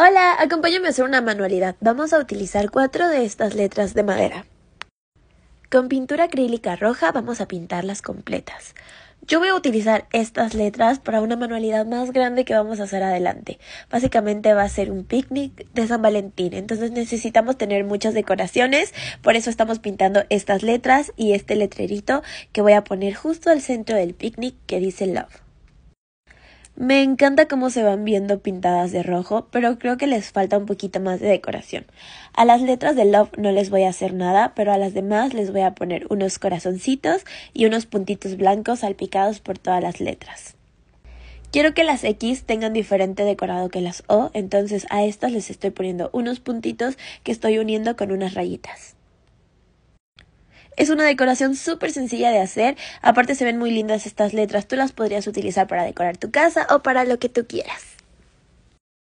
Hola, acompáñame a hacer una manualidad. Vamos a utilizar cuatro de estas letras de madera. Con pintura acrílica roja vamos a pintarlas completas. Yo voy a utilizar estas letras para una manualidad más grande que vamos a hacer adelante. Básicamente va a ser un picnic de San Valentín, entonces necesitamos tener muchas decoraciones, por eso estamos pintando estas letras y este letrerito que voy a poner justo al centro del picnic que dice Love. Me encanta cómo se van viendo pintadas de rojo, pero creo que les falta un poquito más de decoración. A las letras de Love no les voy a hacer nada, pero a las demás les voy a poner unos corazoncitos y unos puntitos blancos salpicados por todas las letras. Quiero que las X tengan diferente decorado que las O, entonces a estas les estoy poniendo unos puntitos que estoy uniendo con unas rayitas. Es una decoración súper sencilla de hacer, aparte se ven muy lindas estas letras, tú las podrías utilizar para decorar tu casa o para lo que tú quieras.